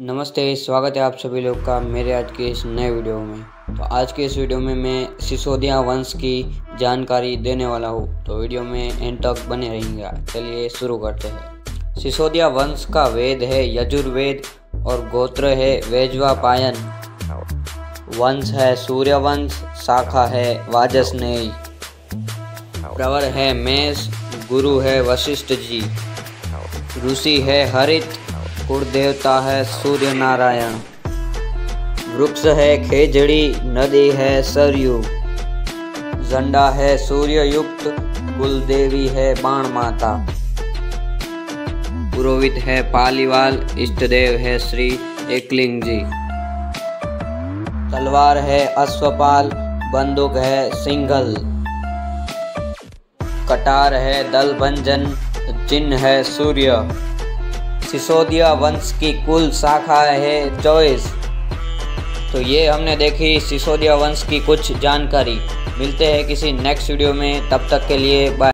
नमस्ते, स्वागत है आप सभी लोग का मेरे आज के इस नए वीडियो में। तो आज के इस वीडियो में मैं सिसोदिया वंश की जानकारी देने वाला हूँ। तो वीडियो में एंड तक बने रहेंगे चलिए शुरू करते हैं। सिसोदिया वंश का वेद है यजुर्वेद और गोत्र है वेजवा पायन वंश है सूर्यवंश, शाखा है वाजस्नेय। प्रवर है मेष, गुरु है वशिष्ठ जी ऋषि है हरित कुल देवता है सूर्य नारायण वृक्ष है खेजड़ी, नदी है सरयू। झंडा है सूर्य युक्त कुल देवी है बाण माता पुरोहित है पालीवाल इष्ट देव है श्री एकलिंग जी। तलवार है अश्वपाल, बंदूक है सिंघल कटार है दल भंजन चिन्ह है सूर्य। सिसोदिया वंश की कुल शाखा है चौबीस। तो ये हमने देखी सिसोदिया वंश की कुछ जानकारी। मिलते हैं किसी नेक्स्ट वीडियो में। तब तक के लिए बाय